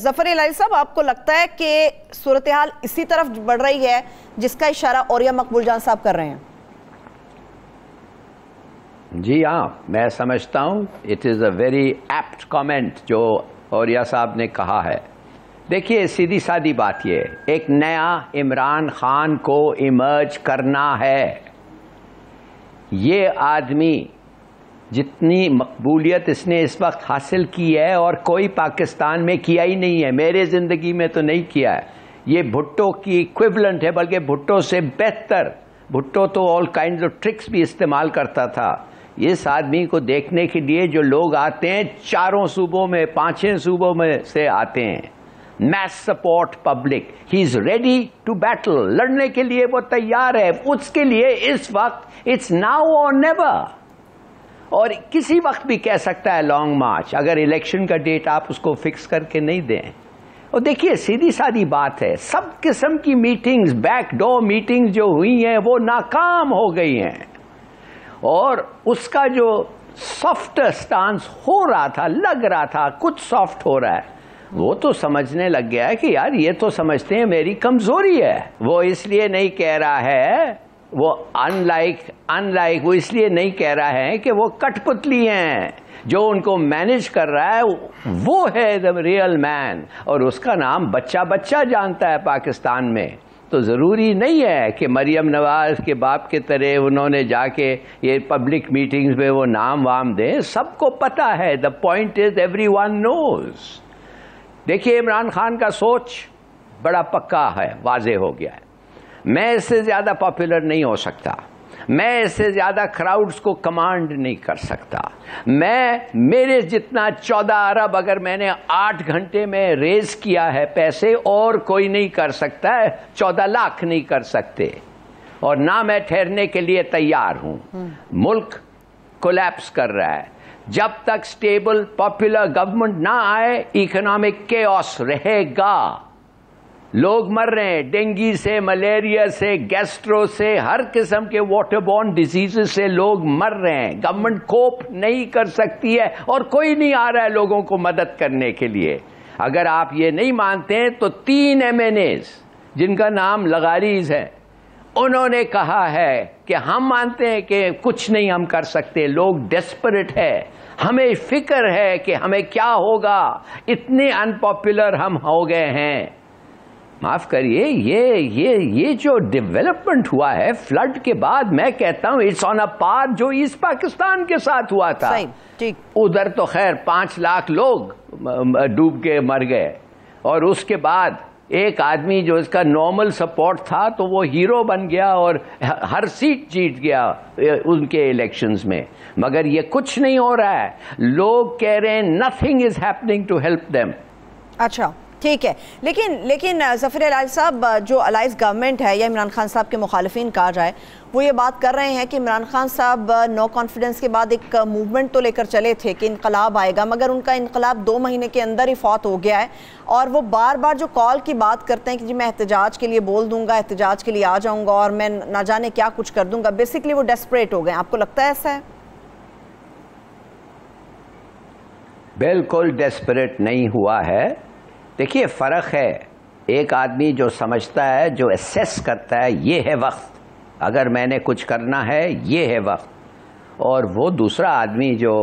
ज़फ़र इलाही साहब, आपको लगता है कि सूरत हाल इसी तरफ़ बढ़ रही है, जिसका इशारा औरिया मकबूल जान साहब कर रहे हैं? जी हाँ मैं समझता हूँ it is a very apt comment जो औरिया साहब ने कहा है। देखिए, सीधी सादी बात ये, एक नया इमरान खान को इमर्ज करना है। ये आदमी जितनी मकबूलियत इसने इस वक्त हासिल की है और कोई पाकिस्तान में किया ही नहीं है। मेरे ज़िंदगी में तो नहीं किया है। ये भुट्टो की इक्विवलेंट है, बल्कि भुट्टो से बेहतर। भुट्टो तो ऑल काइंड ऑफ़ ट्रिक्स भी इस्तेमाल करता था। इस आदमी को देखने के लिए जो लोग आते हैं, चारों सूबों में पांचें सूबों में से आते हैं। मैस सपोर्ट पब्लिक ही इज़ रेडी टू बैटल लड़ने के लिए वो तैयार है। उसके लिए इस वक्त इट्स नाउ और नेवर और किसी वक्त भी कह सकता है लॉन्ग मार्च अगर इलेक्शन का डेट आप उसको फिक्स करके नहीं दें। और देखिए, सीधी सादी बात है, सब किस्म की मीटिंग्स बैकडोर मीटिंग्स जो हुई हैं, वो नाकाम हो गई हैं। और उसका जो सॉफ्ट स्टांस हो रहा था, लग रहा था, कुछ सॉफ्ट हो रहा है, वो तो समझने लग गया है कि यार ये तो समझते हैं मेरी कमज़ोरी है। वो इसलिए नहीं कह रहा है वो अनलाइक अनलाइक वो इसलिए नहीं कह रहा है कि वो कठपुतली हैं। जो उनको मैनेज कर रहा है, वो है द रियल मैन और उसका नाम बच्चा बच्चा जानता है पाकिस्तान में। तो ज़रूरी नहीं है कि मरियम नवाज़ के बाप के तरह उन्होंने जाके ये पब्लिक मीटिंग्स में वो नाम वाम दें। सबको पता है the point is everyone knows देखिए इमरान खान का सोच बड़ा पक्का है वाजे हो गया है। मैं इससे ज़्यादा पॉपुलर नहीं हो सकता। मैं इससे ज़्यादा क्राउड्स को कमांड नहीं कर सकता। मैं मेरे जितना चौदह अरब अगर मैंने आठ घंटे में रेज किया है पैसे और कोई नहीं कर सकता है चौदह लाख नहीं कर सकते। और ना मैं ठहरने के लिए तैयार हूँ। मुल्क कोलैप्स कर रहा है। जब तक स्टेबल पॉपुलर गवर्नमेंट ना आए इकोनॉमिक के रहेगा। लोग मर रहे हैं, डेंगी से, मलेरिया से, गैस्ट्रो से, हर किस्म के वाटरबॉर्न डिज़ीज़ से लोग मर रहे हैं। गवर्नमेंट कोप नहीं कर सकती है और कोई नहीं आ रहा है लोगों को मदद करने के लिए। अगर आप ये नहीं मानते हैं तो तीन एम जिनका नाम लगारीज है, उन्होंने कहा है कि हम मानते हैं कि कुछ नहीं हम कर सकते, लोग डेस्परेट है। हमें फ़िक्र है कि हमें क्या होगा। इतने अनपॉपुलर हम हो गए हैं। माफ़ करिए ये ये ये जो डेवलपमेंट हुआ है फ्लड के बाद मैं कहता हूँ इट्स ऑन अ पार जो ईस्ट पाकिस्तान के साथ हुआ था। ठीक। उधर तो खैर पाँच लाख लोग डूब के मर गए। और उसके बाद एक आदमी जो इसका नॉर्मल सपोर्ट था तो वो हीरो बन गया और हर सीट जीत गया उनके इलेक्शंस में। मगर ये कुछ नहीं हो रहा है। लोग कह रहे हैं nothing is happening to help them अच्छा। ठीक है। लेकिन लेकिन ज़फ़र अलाज साहब जो अलाइज गवर्नमेंट है या इमरान खान साहब के मुखालफन कहा जाए, वो ये बात कर रहे हैं कि इमरान खान साहब नो कॉन्फिडेंस के बाद एक मूवमेंट तो लेकर चले थे कि इनकलाब आएगा, मगर उनका इनकलाब दो महीने के अंदर ही फौत हो गया है और वो बार बार जो कॉल की बात करते हैं कि जी मैं एहतजाज के लिए बोल दूँगा, एहतजाज के लिए आ जाऊँगा और मैं ना जाने क्या कुछ कर दूँगा, बेसिकली वो डेस्परेट हो गए आपको लगता है ऐसा है? बिल्कुल डेस्परेट नहीं हुआ है। देखिए, फ़र्क है, एक आदमी जो समझता है, जो एसेस करता है, ये है वक्त। अगर मैंने कुछ करना है, ये है वक्त। और वो दूसरा आदमी जो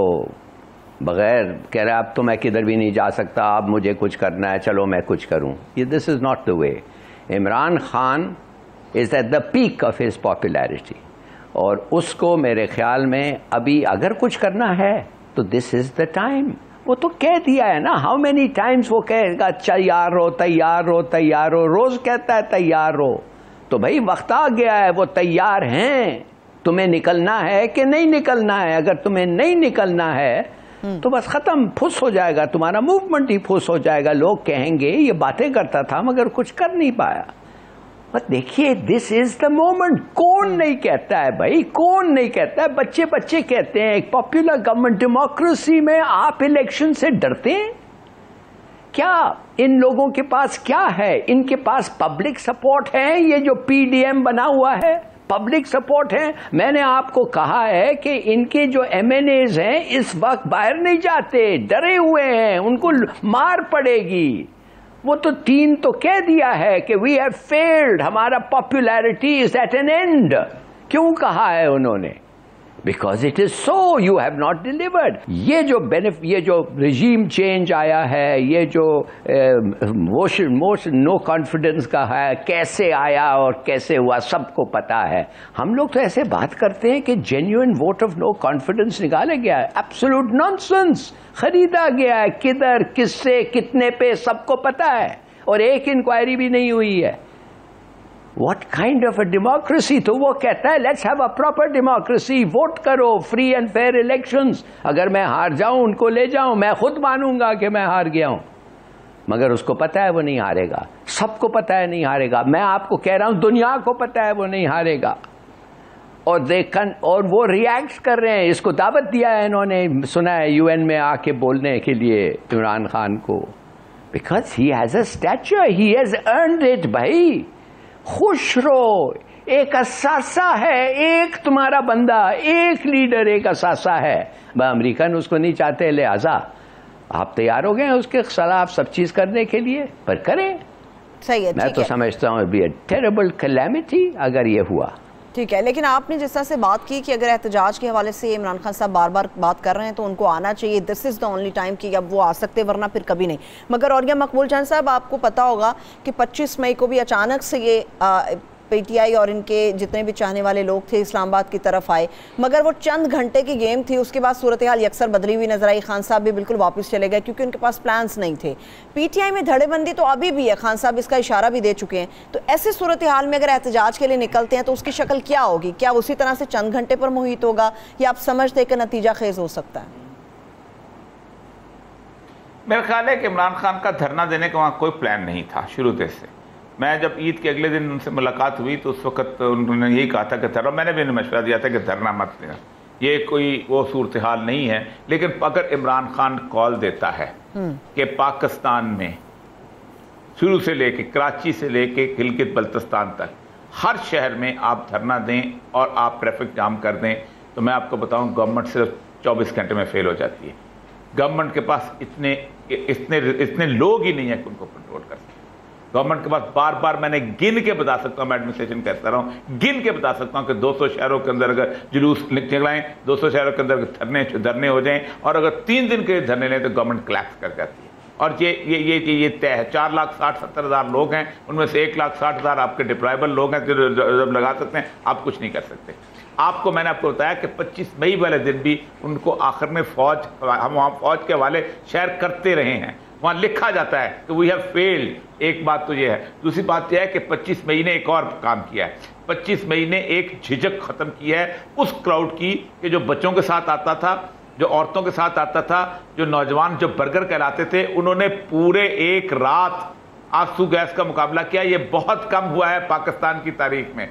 बगैर कह रहा, अब तो मैं किधर भी नहीं जा सकता, अब मुझे कुछ करना है, चलो मैं कुछ करूँ। ये this is not the way Imran Khan is at the peak of his popularity और उसको मेरे ख्याल में, अभी अगर कुछ करना है तो दिस इज़ द टाइम वो तो कह दिया है ना हाउ मेनी टाइम्स वो कहेगा तैयार हो तैयार हो तैयार हो रोज कहता है तैयार हो. तो भाई वक्त आ गया है वो तैयार हैं। तुम्हें निकलना है कि नहीं निकलना है? अगर तुम्हें नहीं निकलना है हम्म। तो बस खत्म फुस हो जाएगा तुम्हारा मूवमेंट ही फुस हो जाएगा। लोग कहेंगे ये बातें करता था मगर कुछ कर नहीं पाया। देखिए दिस इज़ द मोमेंट कौन नहीं कहता है भाई? कौन नहीं कहता है? बच्चे बच्चे कहते हैं एक पॉपुलर गवर्नमेंट डेमोक्रेसी में आप इलेक्शन से डरते हैं? क्या इन लोगों के पास क्या है? इनके पास पब्लिक सपोर्ट है? ये जो पीडीएम बना हुआ है पब्लिक सपोर्ट है? मैंने आपको कहा है कि इनके जो एमएनएज हैं इस वक्त बाहर नहीं जाते डरे हुए हैं उनको मार पड़ेगी। वो तो तीन तो कह दिया है कि वी हैव फेल्ड हमारा popularity is at an end क्यों कहा है उन्होंने? Because it is so you have not delivered ये जो बेनिफ ये जो रिजीम चेंज आया है, ये जो मोशन मोशन नो कॉन्फिडेंस का है, कैसे आया और कैसे हुआ, सबको पता है। हम लोग तो ऐसे बात करते हैं कि genuine vote of no confidence निकाला गया है। एब्सोल्यूट नॉनसेंस खरीदा गया है, किधर, किससे, कितने पे, सबको पता है। और एक इंक्वायरी भी नहीं हुई है। What kind of a democracy तो वो कहता है let's have a proper democracy vote करो फ्री एंड फेयर इलेक्शंस अगर मैं हार जाऊँ, उनको ले जाऊँ, मैं खुद मानूँगा कि मैं हार गया हूँ। मगर उसको पता है वो नहीं हारेगा। सबको पता है नहीं हारेगा। मैं आपको कह रहा हूँ, दुनिया को पता है वो नहीं हारेगा। और देखन और वो रिएक्ट कर रहे हैं। इसको दावत दिया है इन्होंने। सुना है यूएन में आके बोलने के लिए इमरान खान को। Because he has a statue he has earn it भाई। खुश रहो। एक असासा है एक तुम्हारा बंदा एक लीडर एक असासा है। वह अमरीकन उसको नहीं चाहते लिहाजा। आप तैयार हो गए उसके खिलाफ सब चीज़ करने के लिए पर करें। सही है मैं तो है। समझता हूँ बी टेरेबल कलेमिटी अगर ये हुआ। ठीक है, लेकिन आपने जिस तरह से बात की कि अगर एहतजाज के हवाले से इमरान खान साहब बार बार बात कर रहे हैं तो उनको आना चाहिए। This is the only time कि अब वो आ सकते, वरना फिर कभी नहीं। मगर और यह मकबूल जान साहब, आपको पता होगा कि 25 मई को भी अचानक से ये पीटीआई और इनके जितने भी चाहने वाले लोग थे इस्लामाबाद की तरफ़ आए। मगर वो चंद घंटे की गेम थी, उसके बाद सूरत हाल यकसर बदली हुई नज़र आई। खान साहब भी बिल्कुल वापस चले गए क्योंकि उनके पास प्लान्स नहीं थे। पीटीआई में धड़ेबंदी तो अभी भी है। खान साहब इसका इशारा भी दे चुके हैं। तो ऐसे सूरत हाल में अगर एहतजाज के लिए निकलते हैं तो उसकी शक्ल क्या होगी? क्या उसी तरह से चंद घंटे पर मुहित होगा? या आप समझते कि नतीजा खेज हो सकता है? मेरा ख्याल है कि इमरान खान का धरना देने का वहाँ कोई प्लान नहीं था शुरू से। मैं जब ईद के अगले दिन उनसे मुलाकात हुई तो उस वक्त उन्होंने यही कहा था कि धरना मैंने भी उन्हें मशवरा दिया था कि धरना मत देना। ये कोई वो सूरत हाल नहीं है लेकिन अगर इमरान खान कॉल देता है हम्म। कि पाकिस्तान में शुरू से लेके कराची से लेके गिलगित बल्तिस्तान तक हर शहर में आप धरना दें और आप ट्रैफ़िक जाम कर दें तो मैं आपको बताऊँ गवर्नमेंट सिर्फ़ 24 घंटे में फेल हो जाती है। गवर्नमेंट के पास इतने इतने इतने लोग ही नहीं है कि उनको कंट्रोल कर सकें। गवर्नमेंट के पास बार बार मैंने गिन के बता सकता हूँ मैं एडमिनिस्ट्रेशन कहता रहा हूँ गिन के बता सकता हूँ कि 200 शहरों के अंदर अगर जुलूस निकलाएँ 200 शहरों के अंदर धरने धरने हो जाएँ और अगर तीन दिन के धरने लें तो गवर्नमेंट क्लैप्स कर जाती है। और ये ये ये ये, ये तय है चार लाख साठ सत्तर हज़ार लोग हैं उनमें से एक लाख साठ हज़ार आपके डिप्राइबल लोग हैं जो जब लगा सकते हैं आप कुछ नहीं कर सकते। आपको मैंने आपको बताया कि 25 मई वाले दिन भी उनको आखिर में फौज हम वहाँ फौज के वाले शेयर करते रहे हैं। वहाँ लिखा जाता है कि वी हैव फेल्ड एक बात तो ये है। दूसरी बात यह है कि 25 मई ने एक और काम किया है। 25 मई ने एक झिझक खत्म की है उस क्राउड की कि जो बच्चों के साथ आता था, जो औरतों के साथ आता था, जो नौजवान जो बर्गर कहलाते थे, उन्होंने पूरे एक रात आँसू गैस का मुकाबला किया। ये बहुत कम हुआ है पाकिस्तान की तारीख में।